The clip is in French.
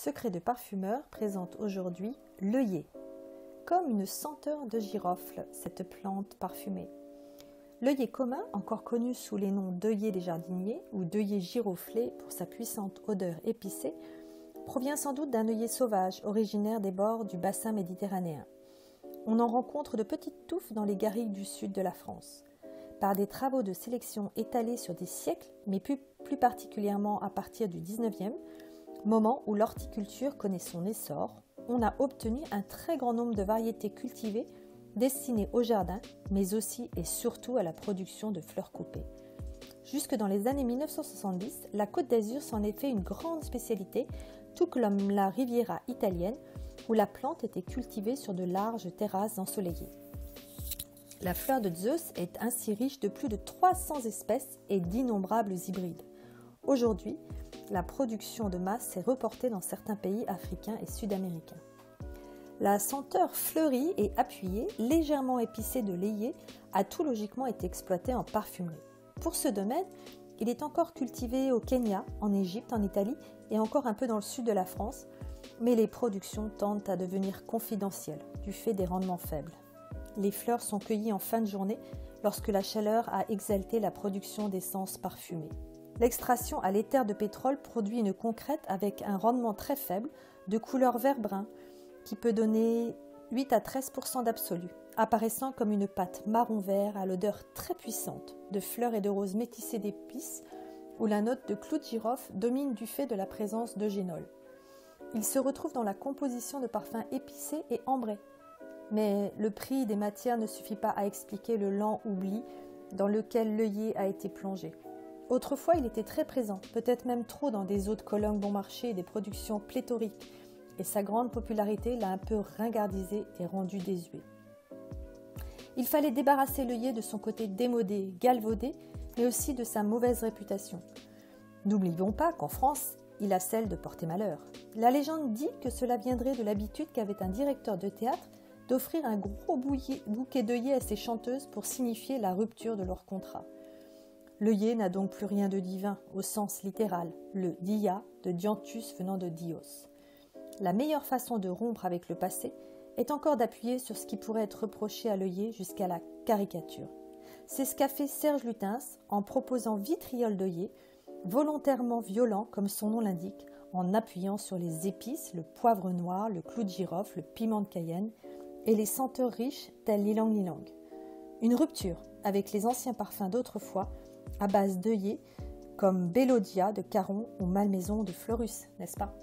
Secret de parfumeur présente aujourd'hui l'œillet, comme une senteur de girofle, cette plante parfumée. L'œillet commun, encore connu sous les noms d'œillet des jardiniers ou d'œillet giroflé pour sa puissante odeur épicée, provient sans doute d'un œillet sauvage originaire des bords du bassin méditerranéen. On en rencontre de petites touffes dans les garrigues du sud de la France. Par des travaux de sélection étalés sur des siècles, mais plus, plus particulièrement à partir du 19e, moment où l'horticulture connaît son essor, on a obtenu un très grand nombre de variétés cultivées destinée au jardin, mais aussi et surtout à la production de fleurs coupées. Jusque dans les années 1970, la Côte d'Azur s'en est fait une grande spécialité, tout comme la Riviera italienne, où la plante était cultivée sur de larges terrasses ensoleillées. La fleur de Zeus est ainsi riche de plus de 300 espèces et d'innombrables hybrides. Aujourd'hui, la production de masse s'est reportée dans certains pays africains et sud-américains. La senteur fleurie et appuyée, légèrement épicée de layé, a tout logiquement été exploitée en parfumerie. Pour ce domaine, il est encore cultivé au Kenya, en Égypte, en Italie et encore un peu dans le sud de la France, mais les productions tendent à devenir confidentielles du fait des rendements faibles. Les fleurs sont cueillies en fin de journée lorsque la chaleur a exalté la production d'essences parfumées. L'extraction à l'éther de pétrole produit une concrète avec un rendement très faible, de couleur vert-brun, qui peut donner 8 à 13% d'absolu, apparaissant comme une pâte marron-vert à l'odeur très puissante de fleurs et de roses métissées d'épices, où la note de clou de girofle domine du fait de la présence de génol. Il se retrouve dans la composition de parfums épicés et ambrés. Mais le prix des matières ne suffit pas à expliquer le lent oubli dans lequel l'œillet a été plongé. Autrefois, il était très présent, peut-être même trop dans des eaux de Cologne bon marché et des productions pléthoriques, et sa grande popularité l'a un peu ringardisé et rendu désuet. Il fallait débarrasser l'œillet de son côté démodé, galvaudé, mais aussi de sa mauvaise réputation. N'oublions pas qu'en France, il a celle de porter malheur. La légende dit que cela viendrait de l'habitude qu'avait un directeur de théâtre d'offrir un gros bouquet d'œillets à ses chanteuses pour signifier la rupture de leur contrat. L'œillet n'a donc plus rien de divin au sens littéral, le dia de Dianthus venant de Dios la meilleure façon de rompre avec le passé est encore d'appuyer sur ce qui pourrait être reproché à l'œillet jusqu'à la caricature. C'est ce qu'a fait Serge Lutens en proposant Vitriol d'œillet, volontairement violent comme son nom l'indique, en appuyant sur les épices, le poivre noir, le clou de girofle, le piment de Cayenne et les senteurs riches telles l'ilang ilang. Une rupture avec les anciens parfums d'autrefois à base d'œillet comme Bellodia de Caron ou Malmaison de Fleurus, n'est-ce pas?